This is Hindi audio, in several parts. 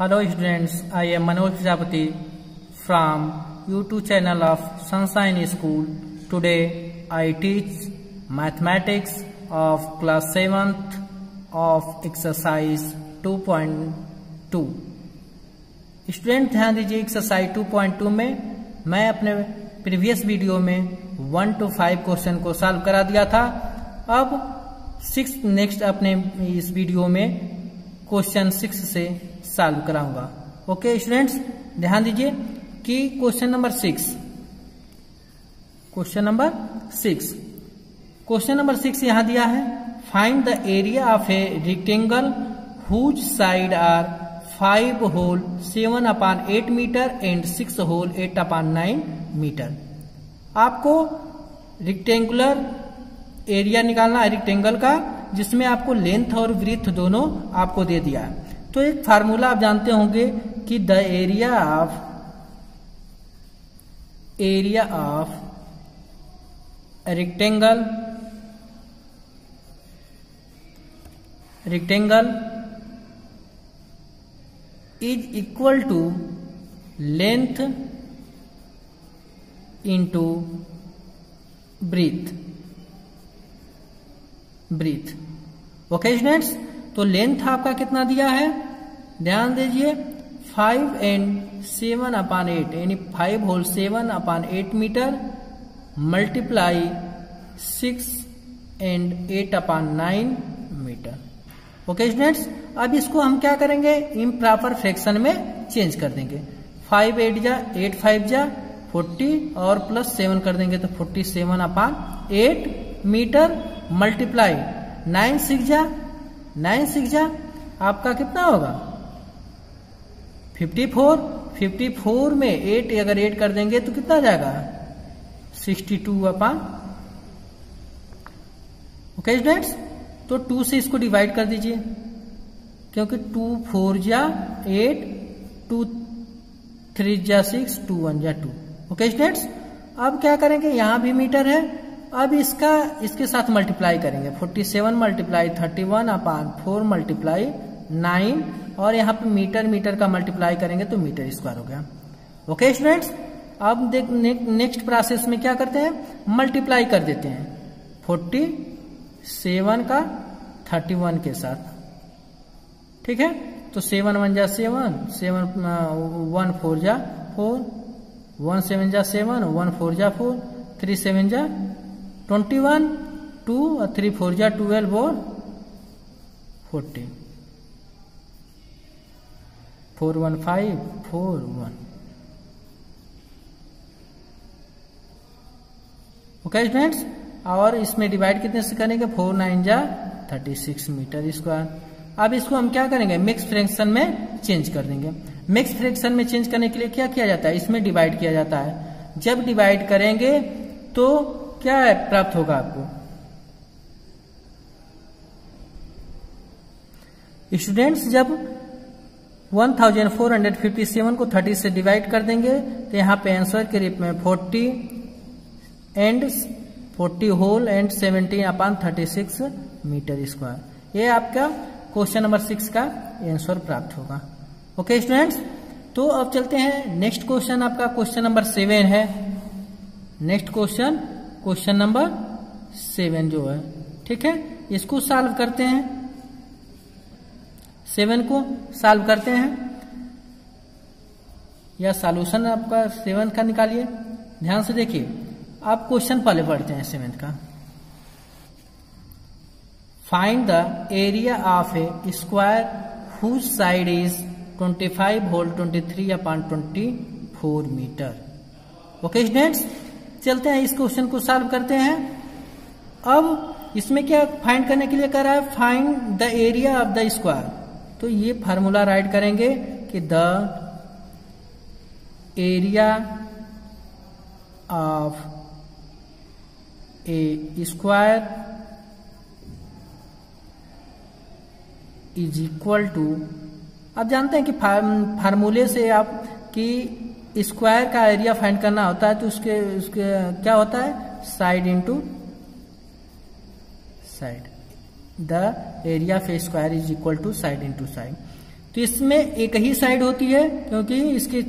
Hello students I am Manoj Prajapati from YouTube channel of Sunshine School today I teach mathematics of class seventh of exercise 2.2 student ध्यान दीजिए एक्सरसाइज 2.2 में मैं अपने प्रीवियस वीडियो में वन टू फाइव क्वेश्चन को सॉल्व करा दिया था अब सिक्स नेक्स्ट अपने इस वीडियो में क्वेश्चन सिक्स से सॉल्व कराऊंगा ओके स्टूडेंट्स ध्यान दीजिए कि question number six question number six question number six यहां दिया है find the area of a rectangle whose sides are five whole seven upon eight metre and six whole eight upon nine metre आपको रिक्टेंगुलर एरिया निकालना है रिक्टेंगल का जिसमें आपको लेंथ और वृथ दोनों आपको दे दिया तो एक फार्मूला आप जानते होंगे कि the area of area of rectangle rectangle is equal to length into breadth breadth okay students तो लेंथ आपका कितना दिया है ध्यान दीजिए five and seven upon eight यानी five whole seven upon eight metre multiply six and eight upon nine metre okay students अब इसको हम क्या करेंगे इम प्रॉपर फ्रैक्शन में चेंज कर देंगे फाइव एट जा एट फाइव जा फोर्टी और प्लस सेवन कर देंगे तो forty seven upon eight metre multiply nine six जा नाइन सिक्स जा आपका कितना होगा फिफ्टी फोर फिफ्टी फोर में एट अगर एट कर देंगे तो कितना जाएगा sixty two upon okay students तो टू से इसको डिवाइड कर दीजिए क्योंकि टू फोर जा एट टू थ्री जा सिक्स टू वन जा टू ओके स्टूडेंट्स अब क्या करेंगे यहां भी मीटर है अब इसका इसके साथ मल्टीप्लाई करेंगे 47 multiply thirty one upon four multiply nine और यहाँ पे मीटर मीटर का मल्टीप्लाई करेंगे तो मीटर स्क्वायर हो गया ओके स्टूडेंट्स अब देख ने, नेक्स्ट प्रोसेस में क्या करते हैं मल्टीप्लाई कर देते हैं 47 का 31 के साथ ठीक है तो सेवन वन जा सेवन सेवन वन फोर जा फोर वन सेवन जा सेवन वन फोर जा फोर थ्री सेवन जा ट्वेंटी वन टू और थ्री फोर जा ट्वेल्व और fourteen four one five four one okay students और इसमें डिवाइड कितने से करेंगे फोर नाइन जा थर्टी सिक्स मीटर स्क्वायर अब इसको हम क्या करेंगे मिक्स फ्रैक्शन में चेंज कर देंगे मिक्स फ्रैक्शन में चेंज करने के लिए क्या किया जाता है इसमें डिवाइड किया जाता है जब डिवाइड करेंगे तो क्या प्राप्त होगा आपको स्टूडेंट्स जब 1457 को 30 से डिवाइड कर देंगे तो यहां पे आंसर के रूप में 40 and 40 whole and 17 upon 36 metre square ये आपका क्वेश्चन नंबर सिक्स का आंसर प्राप्त होगा ओके स्टूडेंट्स तो अब चलते हैं नेक्स्ट क्वेश्चन आपका क्वेश्चन नंबर सेवन है next question question number seven जो है ठीक है इसको सॉल्व करते हैं सेवन को सॉल्व करते हैं या सॉल्यूशन आपका सेवन का निकालिए ध्यान से देखिए आप क्वेश्चन पहले पढ़ते हैं सेवन का find the area of a square whose side is 25 whole three upon four metre okay students चलते हैं इस क्वेश्चन को सॉल्व करते हैं अब इसमें क्या फाइंड करने के लिए कर रहा है find the area of the square तो ये फार्मूला राइट करेंगे कि the area of a square is equal to आप जानते हैं कि फार्मूले से आप कि स्क्वायर का एरिया फाइंड करना होता है तो उसके उसके क्या होता है side into side the area of square is equal to side into side तो इसमें एक ही साइड होती है क्योंकि इसके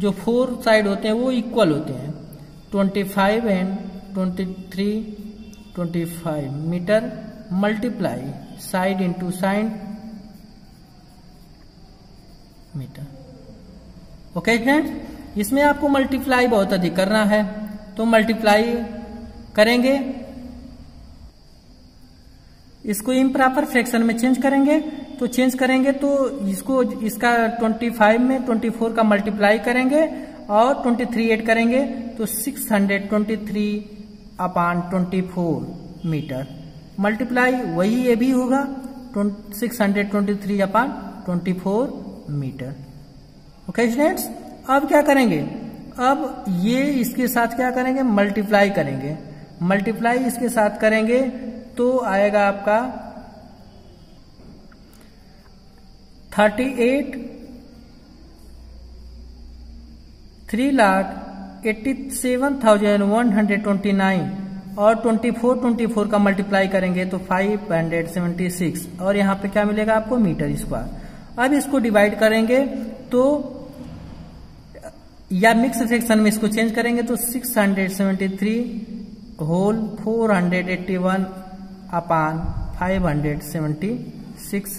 जो फोर साइड होते हैं वो इक्वल होते हैं twenty five and twenty three twenty five metre multiply side into side metre okay friend इसमें आपको मल्टीप्लाई बहुत अधिक करना है तो मल्टीप्लाई करेंगे इसको प्रॉपर फ्रैक्शन में चेंज करेंगे तो चेंज करेंगे तो इसको इसका 25 में 24 का मल्टीप्लाई करेंगे और 23 एड करेंगे तो 623 अपान ट्वेंटी मीटर मल्टीप्लाई वही ये भी होगा 623 upon twenty metre okay students अब क्या करेंगे अब ये इसके साथ क्या करेंगे मल्टीप्लाई करेंगे मल्टीप्लाई इसके साथ करेंगे तो आएगा आपका thirty eight three lakh eighty seven thousand one hundred twenty nine और ट्वेंटी फोर ट्वेंटी फोर का मल्टीप्लाई करेंगे तो फाइव हंड्रेड सेवेंटी सिक्स और यहां पे क्या मिलेगा आपको मीटर स्क्वायर अब इसको डिवाइड करेंगे तो या मिक्स फ्रैक्शन में इसको चेंज करेंगे तो 673 whole 481 upon 576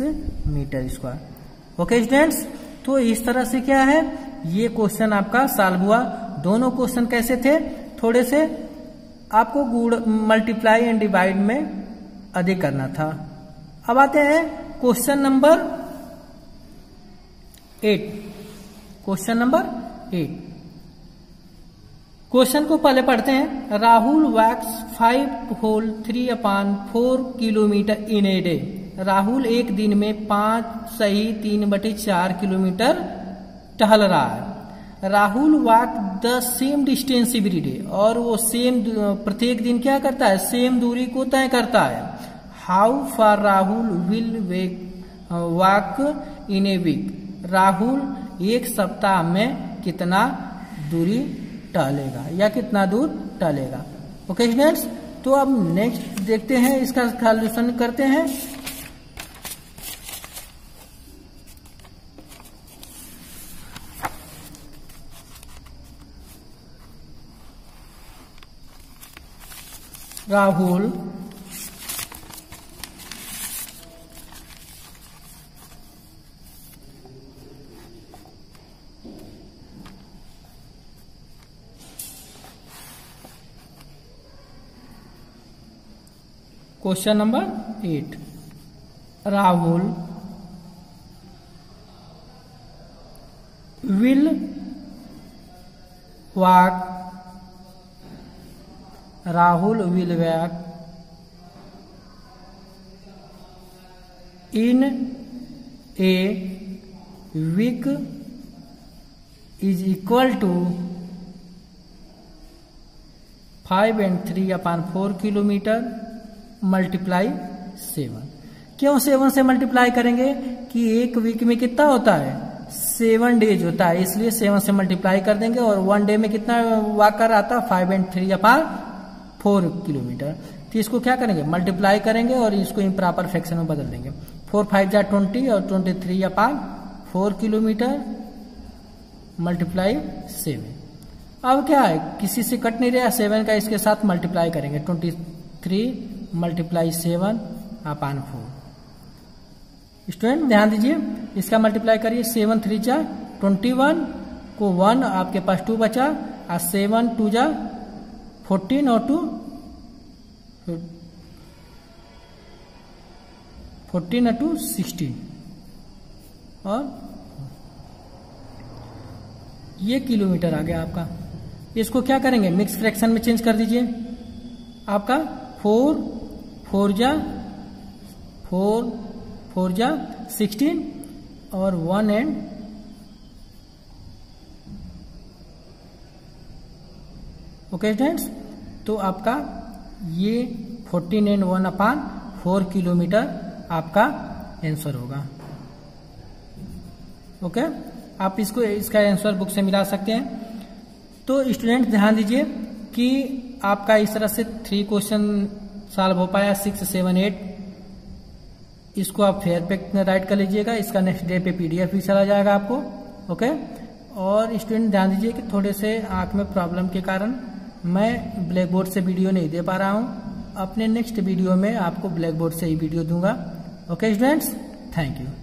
metre square okay students तो इस तरह से क्या है ये क्वेश्चन आपका सॉल्व हुआ दोनों क्वेश्चन कैसे थे थोड़े से आपको गुड़ मल्टीप्लाई एंड डिवाइड में अधिक करना था अब आते हैं question number eight question number eight question को पहले पढ़ते हैं Rahul walks five whole three upon four kilometre in a day Rahul एक दिन में पांच सही तीन बटे चार किलोमीटर टहल रहा है Rahul walk the same distance every day और वो सेम प्रत्येक दिन क्या करता है सेम दूरी को तय करता है how far Rahul will way walk in a week Rahul एक सप्ताह में कितना दूरी टहलेगा या कितना दूर टहलेगा ओके स्टूडेंट्स तो अब नेक्स्ट देखते हैं इसका सॉल्यूशन करते हैं Rahul Question number 8. Rahul will walk. Rahul will walk in a week is equal to 5 and 3/4 kilometer. Multiply seven क्यों सेवन से मल्टीप्लाई करेंगे कि एक वीक में कितना होता है सेवन डेज होता है इसलिए सेवन से मल्टीप्लाई कर देंगे और वन डे में कितना वाकर आता है five and three upon four kilometre तो इसको क्या करेंगे मल्टीप्लाई करेंगे और इसको प्रॉपर फ्रैक्शन में बदल देंगे फोर फाइव जा ट्वेंटी और twenty three upon four kilometre multiply seven अब क्या है किसी से कट नहीं रहा सेवन का इसके साथ मल्टीप्लाई करेंगे twenty three multiply seven upon four student ध्यान दीजिए इसका मल्टीप्लाई करिए सेवन थ्री जा ट्वेंटी वन को वन आपके पास टू बचा और सेवन टू जा फोर्टीन और टू फोर्टीन और टू सिक्सटीन और ये किलोमीटर आ गया आपका इसको क्या करेंगे मिक्स फ्रैक्शन में चेंज कर दीजिए आपका फोर फोर जा फोर फोर जा सिक्सटीन और वन एंड ओके स्टूडेंट्स तो आपका ये fourteen and one upon four kilometre आपका आंसर होगा ओके okay? आप इसको इसका आंसर बुक से मिला सकते हैं तो स्टूडेंट ध्यान दीजिए कि आपका इस तरह से थ्री क्वेश्चन साल हो पाया सिक्स सेवन एट इसको आप फेयर पे राइट कर लीजिएगा इसका नेक्स्ट डे पे पीडीएफ भी चला जाएगा आपको ओके और स्टूडेंट ध्यान दीजिए कि थोड़े से आँख में प्रॉब्लम के कारण मैं ब्लैक बोर्ड से वीडियो नहीं दे पा रहा हूँ अपने नेक्स्ट वीडियो में आपको ब्लैक बोर्ड से ही वीडियो दूंगा ओके स्टूडेंट्स थैंक यू